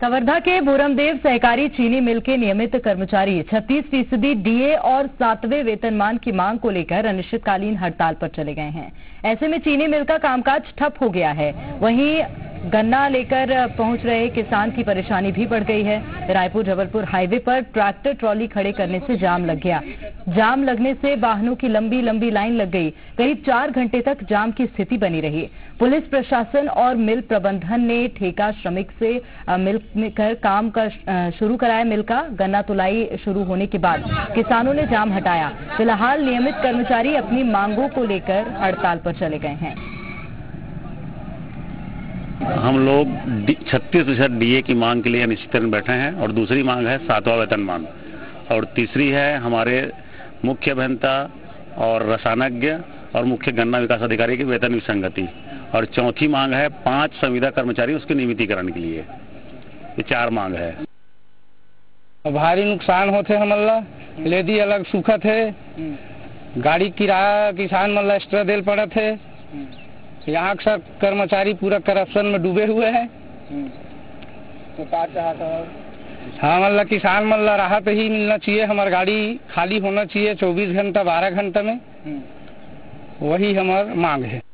कवर्धा के बोरमदेव सहकारी चीनी मिल के नियमित कर्मचारी 36 फ़ीसदी डीए और सातवें वेतनमान की मांग को लेकर अनिश्चितकालीन हड़ताल पर चले गए हैं। ऐसे में चीनी मिल का कामकाज ठप हो गया है। वहीं गन्ना लेकर पहुँच रहे किसान की परेशानी भी बढ़ गई है। रायपुर जबलपुर हाईवे पर ट्रैक्टर ट्रॉली खड़े करने से जाम लग गया। जाम लगने से वाहनों की लंबी लंबी लाइन लग गई। करीब चार घंटे तक जाम की स्थिति बनी रही। पुलिस प्रशासन और मिल प्रबंधन ने ठेका श्रमिक से मिल कर काम का शुरू कराया मिल का। गन्ना तुलाई शुरू होने के बाद किसानों ने जाम हटाया। फ़िलहाल नियमित कर्मचारी अपनी मांगों को लेकर हड़ताल पर चले गए हैं। हम लोग छत्तीस प्रतिशत डीए की मांग के लिए अनिश्चित बैठे हैं और दूसरी मांग है सातवां वेतनमान और तीसरी है हमारे मुख्य अभियंता और रसायनज्ञ और मुख्य गन्ना विकास अधिकारी की वेतन विसंगति। और चौथी मांग है पाँच संविदा कर्मचारी उसके नियमितीकरण के लिए। ये चार मांग है। भारी नुकसान होते हमला लेदी अलग सुखत है। गाड़ी किराया किसान मतलब एक्स्ट्रा देल पड़े थे यहाँ अक्सर कर्मचारी पूरा करप्शन में डूबे हुए हैं। तो हाँ मतलब किसान मतलब राहत ही मिलना चाहिए हमारे गाड़ी खाली होना चाहिए 24 घंटा 12 घंटा में। वही हमार मांग है।